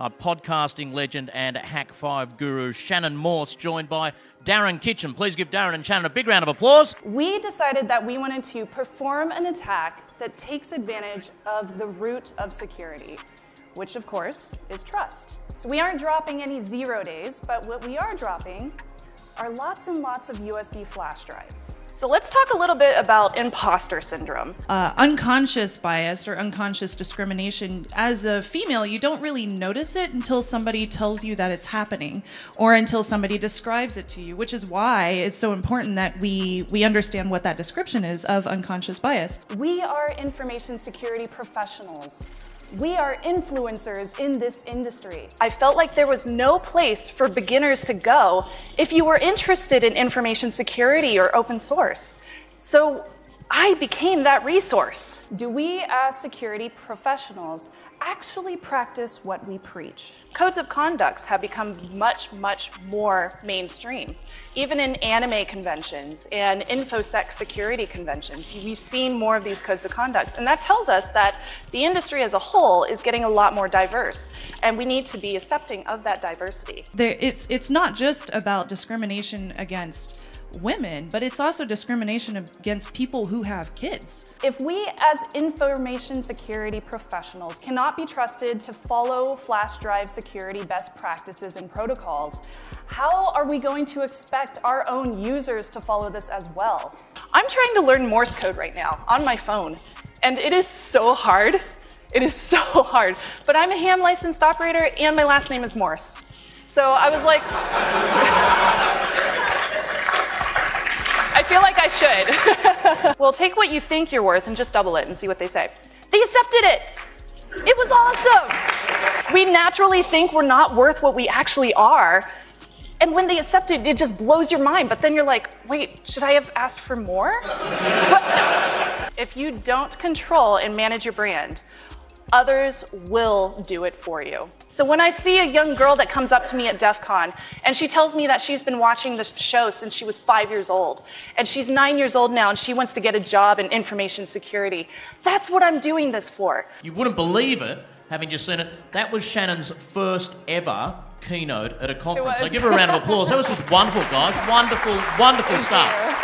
uh, podcasting legend and Hak5 guru Shannon Morse, joined by Darren Kitchen. Please give Darren and Shannon a big round of applause. We decided that we wanted to perform an attack that takes advantage of the root of security, which of course is trust. So we aren't dropping any zero days, but what we are dropping are lots and lots of USB flash drives. So let's talk a little bit about imposter syndrome. Uh, unconscious bias or unconscious discrimination. As a female, you don't really notice it until somebody tells you that it's happening or until somebody describes it to you, which is why it's so important that we, we understand what that description is of unconscious bias. We are information security professionals. We are influencers in this industry. I felt like there was no place for beginners to go if you were interested in information security or open source. So I became that resource. Do we, as security professionals, actually practice what we preach? Codes of conducts have become much, much more mainstream. Even in anime conventions and InfoSec security conventions, we've seen more of these codes of conducts. And that tells us that the industry as a whole is getting a lot more diverse. And we need to be accepting of that diversity. There, it's, it's not just about discrimination against women, but it's also discrimination against people who have kids. If we, as information security professionals, cannot be trusted to follow flash drive security best practices and protocols, how are we going to expect our own users to follow this as well? I'm trying to learn Morse code right now on my phone, and it is so hard. It is so hard. But I'm a ham licensed operator, and my last name is Morse. So I was like, I feel like I should. well, take what you think you're worth and just double it and see what they say. They accepted it. It was awesome. We naturally think we're not worth what we actually are. And when they accept it, it just blows your mind. But then you're like, wait, should I have asked for more? if you don't control and manage your brand, others will do it for you. So when I see a young girl that comes up to me at DEF CON and she tells me that she's been watching the show since she was five years old, and she's nine years old now and she wants to get a job in information security, that's what I'm doing this for. You wouldn't believe it, having just seen it. That was Shannon's first ever keynote at a conference. So give her a round of applause. That was just wonderful, guys. Wonderful, wonderful Thank stuff. You.